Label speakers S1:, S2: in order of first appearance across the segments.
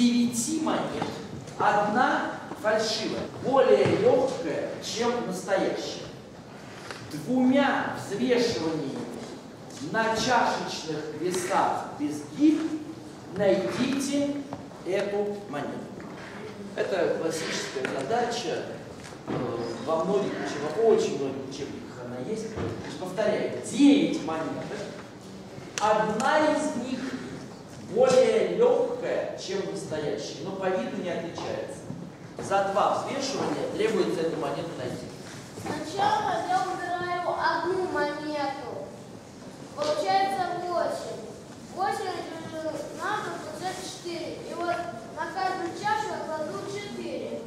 S1: девяти монет одна фальшивая, более легкая, чем настоящая. Двумя взвешиваниями на чашечных весах без гиб найдите эту монету. Это классическая задача э, во многих учебниках, очень многих учебниках она есть. Есть, повторяю, 9 монет. Одна из них чем настоящая, но по виду не отличается. За два взвешивания требуется эту монету найти.
S2: Сначала я убираю одну монету. Получается 8. 8 надо, получается 4. И вот на каждую чашу я кладу 4.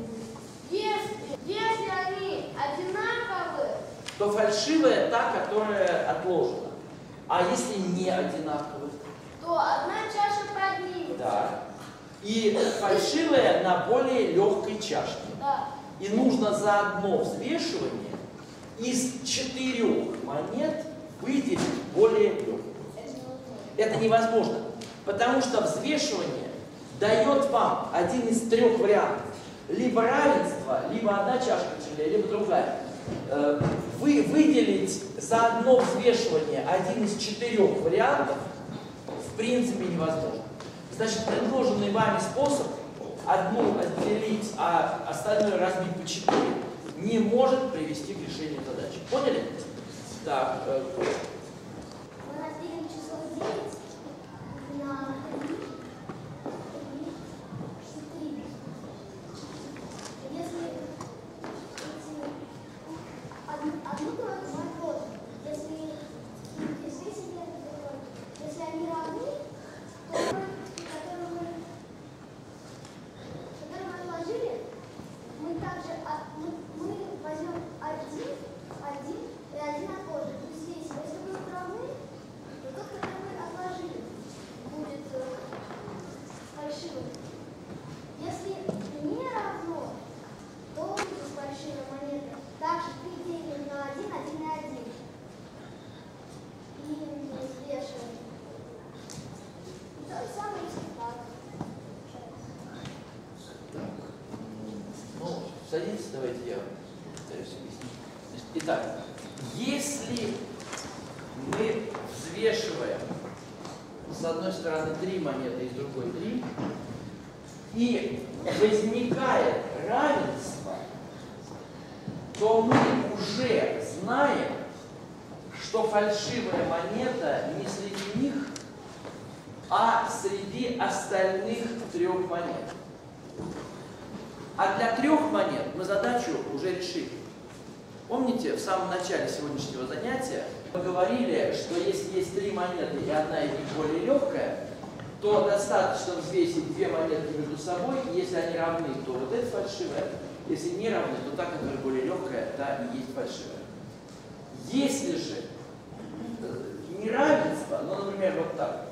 S2: Если, если они одинаковые,
S1: То фальшивая та, которая отложена. А если не одинаковые?
S2: то одна чаша.
S1: И фальшивая на более легкой чашке.
S2: Да.
S1: И нужно за одно взвешивание из четырех монет выделить более легкую. Это невозможно, потому что взвешивание дает вам один из трех вариантов. Либо равенство, либо одна чашка тяжелее, либо другая. Э, Вы выделить за одно взвешивание один из четырех вариантов в принципе невозможно. Значит, предложенный вами способ одну отделить, а остальное разбить по четыре не может привести к решению задачи. Поняли? Так, э,
S2: Мы разделим число 9 на 3, 4. Если эти одну, одну тройку мы отложим, если если себе если они равны, то тройки, которые мы, которые мы отложили, мы также от- мы, мы возьмем один, один и один отложим. То есть если, если будут равны, то тот, который мы отложили, будет э, фальшивым. Если не равно, то будет фальшивая монета. Также ты делим на один, один и один. И взвешиваем. И то же самое, если так.
S1: Так, ну, садитесь, давайте я пытаюсь объяснить. Итак, если мы взвешиваем с одной стороны три монеты и с другой три, и возникает равенство, то мы уже знаем, что фальшивая монета не среди них, а среди остальных трех монет. А для трех монет мы задачу решили. Помните, в самом начале сегодняшнего занятия мы говорили, что если есть три монеты и одна из них более легкая, то достаточно взвесить две монеты между собой, и если они равны, то вот эта фальшивая, если не равны, то та, которая более легкая, та и есть фальшивая. Если же э, неравенство, ну, например, вот так,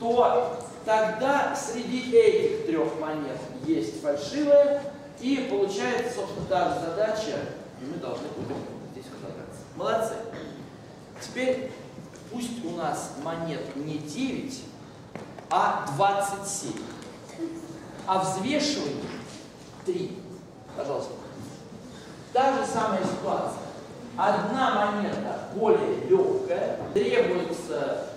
S1: то тогда среди этих трех монет есть фальшивая, и получается, собственно, та же задача, и мы должны здесь разобраться. Молодцы. Теперь пусть у нас монет не 9, а 27. А взвешивание 3. Пожалуйста. Та же самая ситуация. Одна монета более легкая, требуется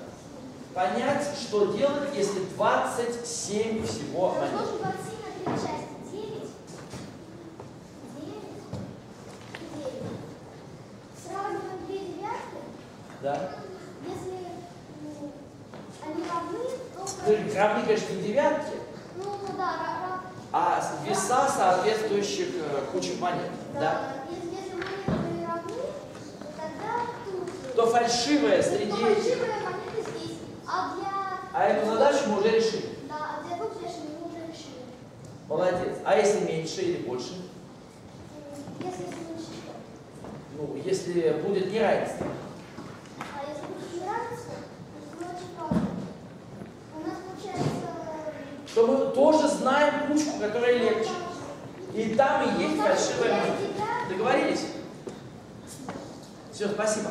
S1: понять, что делать, если 27 всего монет.
S2: Разложим 27 на три части. 9, 9 и 9. Сравниваем две девятки.
S1: Да?
S2: Если м, они равны, то...
S1: Ну, равны, конечно, не девятки,
S2: Ну, ну да, ра- ра-
S1: а веса соответствующих э, кучек монет. Да?
S2: Если, если монеты равны, то тогда тут...
S1: То фальшивая
S2: то
S1: среди этих.
S2: фальшивые монеты здесь. А для...
S1: А эту задачу мы уже решили.
S2: Да, а для двух мы уже решили.
S1: Молодец. А если меньше или больше?
S2: М, Если меньше,
S1: Ну, если будет неравенство.
S2: а если будет неравенство, то очень важно. У нас получается...
S1: То мы тоже знаем кучку, которая легче. И там и есть фальшивая. Договорились? Все, спасибо.